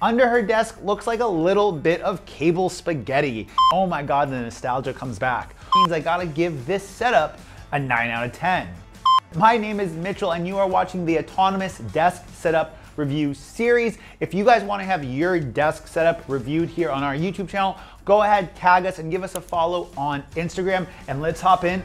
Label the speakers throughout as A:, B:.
A: Under her desk looks like a little bit of cable spaghetti. Oh my God, the nostalgia comes back. Means I gotta give this setup a nine out of 10. My name is Mitchell and you are watching the Autonomous Desk Setup review series. If you guys wanna have your desk setup reviewed here on our YouTube channel, go ahead, tag us and give us a follow on Instagram and let's hop in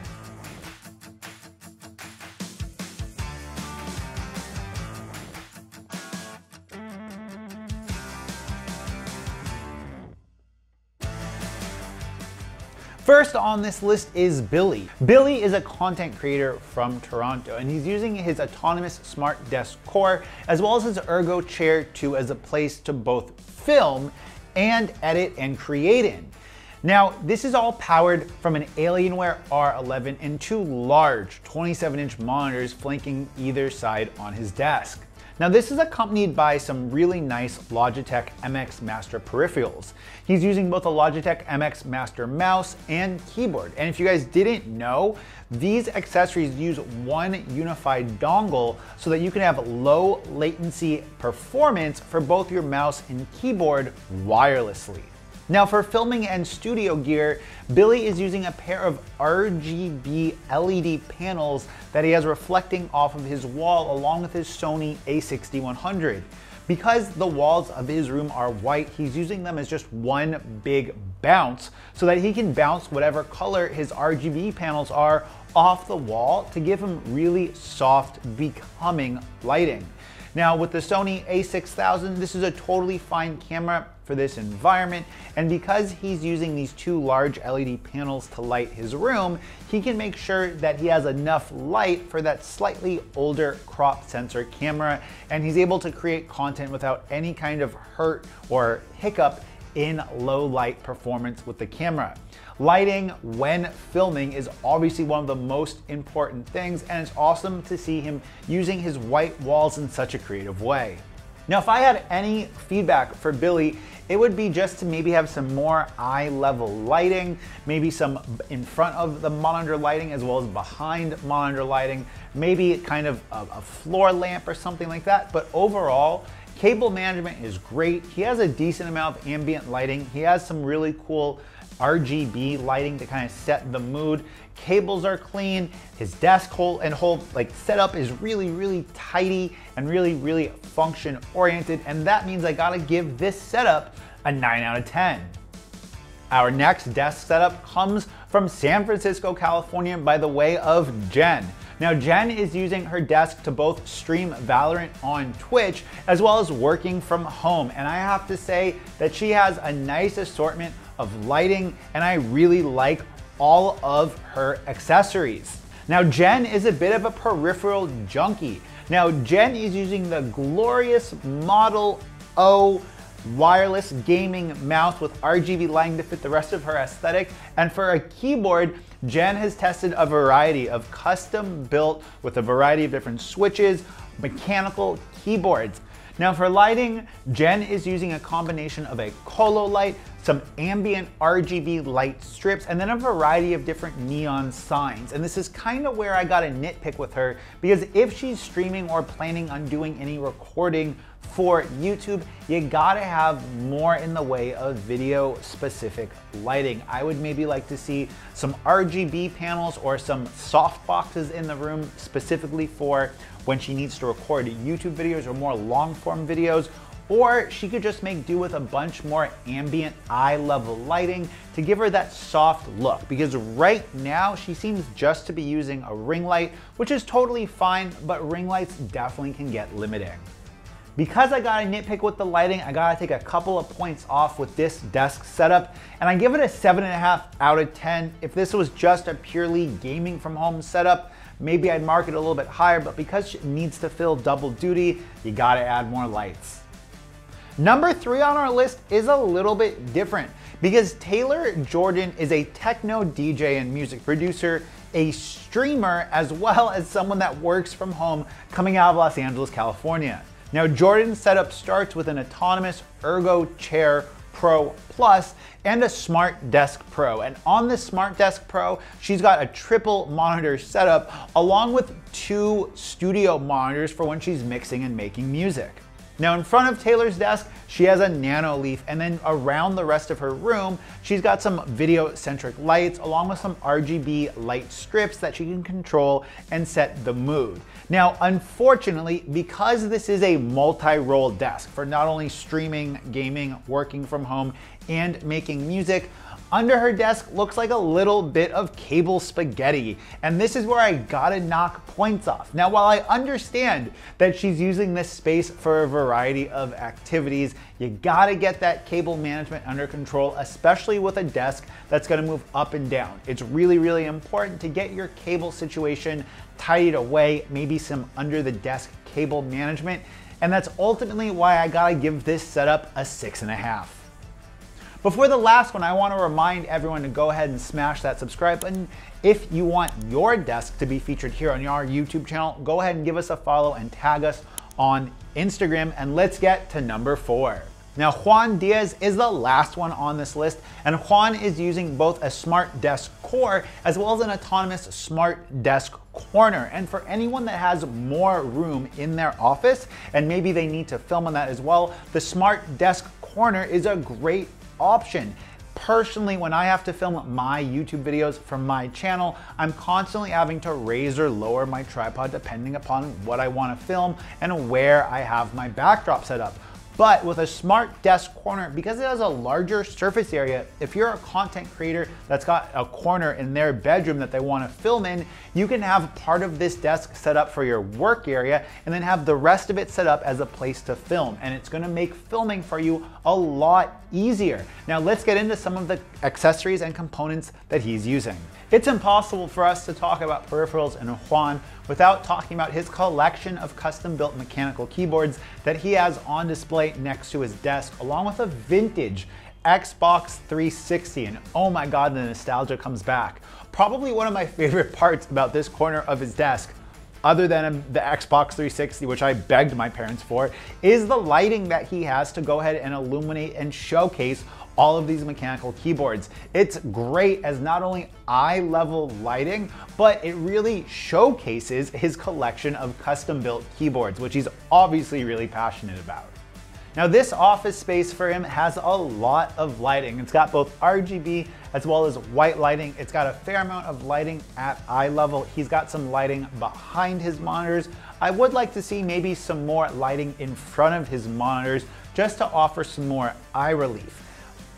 A: First on this list is Billy. Billy is a content creator from Toronto and he's using his autonomous smart desk core as well as his Ergo Chair 2 as a place to both film and edit and create in. Now, this is all powered from an Alienware R11 and two large 27 inch monitors flanking either side on his desk. Now this is accompanied by some really nice Logitech MX Master peripherals. He's using both a Logitech MX Master mouse and keyboard. And if you guys didn't know, these accessories use one unified dongle so that you can have low latency performance for both your mouse and keyboard wirelessly. Now for filming and studio gear, Billy is using a pair of RGB LED panels that he has reflecting off of his wall along with his Sony a6100. Because the walls of his room are white, he's using them as just one big bounce so that he can bounce whatever color his RGB panels are off the wall to give him really soft, becoming lighting. Now with the Sony a6000, this is a totally fine camera for this environment. And because he's using these two large LED panels to light his room, he can make sure that he has enough light for that slightly older crop sensor camera. And he's able to create content without any kind of hurt or hiccup in low light performance with the camera. Lighting when filming is obviously one of the most important things and it's awesome to see him using his white walls in such a creative way. Now, if I had any feedback for Billy, it would be just to maybe have some more eye level lighting, maybe some in front of the monitor lighting as well as behind monitor lighting, maybe kind of a, a floor lamp or something like that. But overall, cable management is great. He has a decent amount of ambient lighting. He has some really cool RGB lighting to kind of set the mood. Cables are clean. His desk whole and whole like setup is really, really tidy and really, really function oriented. And that means I gotta give this setup a nine out of 10. Our next desk setup comes from San Francisco, California by the way of Jen. Now Jen is using her desk to both stream Valorant on Twitch as well as working from home. And I have to say that she has a nice assortment of lighting, and I really like all of her accessories. Now, Jen is a bit of a peripheral junkie. Now, Jen is using the glorious Model O wireless gaming mouse with RGB lighting to fit the rest of her aesthetic. And for a keyboard, Jen has tested a variety of custom built with a variety of different switches, mechanical keyboards. Now for lighting, Jen is using a combination of a Colo light, some ambient RGB light strips, and then a variety of different neon signs. And this is kind of where I got a nitpick with her because if she's streaming or planning on doing any recording for YouTube, you gotta have more in the way of video specific lighting. I would maybe like to see some RGB panels or some soft boxes in the room specifically for when she needs to record YouTube videos or more long form videos or she could just make do with a bunch more ambient eye level lighting to give her that soft look because right now she seems just to be using a ring light, which is totally fine, but ring lights definitely can get limiting. Because I got a nitpick with the lighting, I gotta take a couple of points off with this desk setup, and I give it a seven and a half out of 10. If this was just a purely gaming from home setup, maybe I'd mark it a little bit higher, but because it needs to fill double duty, you gotta add more lights. Number three on our list is a little bit different because Taylor Jordan is a techno DJ and music producer, a streamer, as well as someone that works from home coming out of Los Angeles, California. Now, Jordan's setup starts with an autonomous Ergo Chair Pro Plus and a Smart Desk Pro. And on this Smart Desk Pro, she's got a triple monitor setup along with two studio monitors for when she's mixing and making music. Now in front of Taylor's desk, she has a Nanoleaf and then around the rest of her room, she's got some video centric lights along with some RGB light strips that she can control and set the mood. Now, unfortunately, because this is a multi-role desk for not only streaming, gaming, working from home, and making music, under her desk looks like a little bit of cable spaghetti. And this is where I gotta knock points off. Now, while I understand that she's using this space for a variety of activities, you gotta get that cable management under control, especially with a desk that's gonna move up and down. It's really, really important to get your cable situation tidied away, maybe some under the desk cable management. And that's ultimately why I gotta give this setup a six and a half. Before the last one, I want to remind everyone to go ahead and smash that subscribe button. If you want your desk to be featured here on our YouTube channel, go ahead and give us a follow and tag us on Instagram. And let's get to number four. Now, Juan Diaz is the last one on this list, and Juan is using both a smart desk core as well as an autonomous smart desk corner. And for anyone that has more room in their office, and maybe they need to film on that as well, the smart desk corner is a great option. Personally, when I have to film my YouTube videos from my channel, I'm constantly having to raise or lower my tripod depending upon what I want to film and where I have my backdrop set up. But with a smart desk corner, because it has a larger surface area, if you're a content creator that's got a corner in their bedroom that they wanna film in, you can have part of this desk set up for your work area and then have the rest of it set up as a place to film. And it's gonna make filming for you a lot easier. Now let's get into some of the accessories and components that he's using. It's impossible for us to talk about peripherals in Juan without talking about his collection of custom built mechanical keyboards that he has on display next to his desk, along with a vintage Xbox 360. And oh my God, the nostalgia comes back. Probably one of my favorite parts about this corner of his desk other than the Xbox 360, which I begged my parents for, is the lighting that he has to go ahead and illuminate and showcase all of these mechanical keyboards. It's great as not only eye level lighting, but it really showcases his collection of custom built keyboards, which he's obviously really passionate about. Now this office space for him has a lot of lighting. It's got both RGB as well as white lighting. It's got a fair amount of lighting at eye level. He's got some lighting behind his monitors. I would like to see maybe some more lighting in front of his monitors just to offer some more eye relief.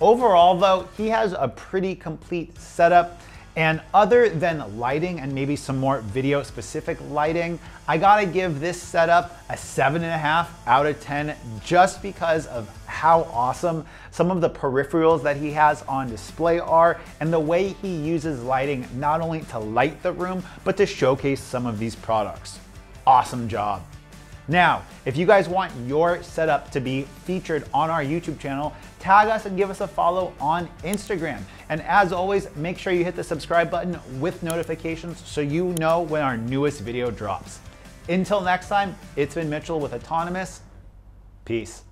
A: Overall though, he has a pretty complete setup. And other than lighting and maybe some more video specific lighting, I gotta give this setup a seven and a half out of 10 just because of how awesome some of the peripherals that he has on display are and the way he uses lighting not only to light the room, but to showcase some of these products. Awesome job. Now, if you guys want your setup to be featured on our YouTube channel, tag us and give us a follow on Instagram. And as always, make sure you hit the subscribe button with notifications so you know when our newest video drops. Until next time, it's been Mitchell with Autonomous. Peace.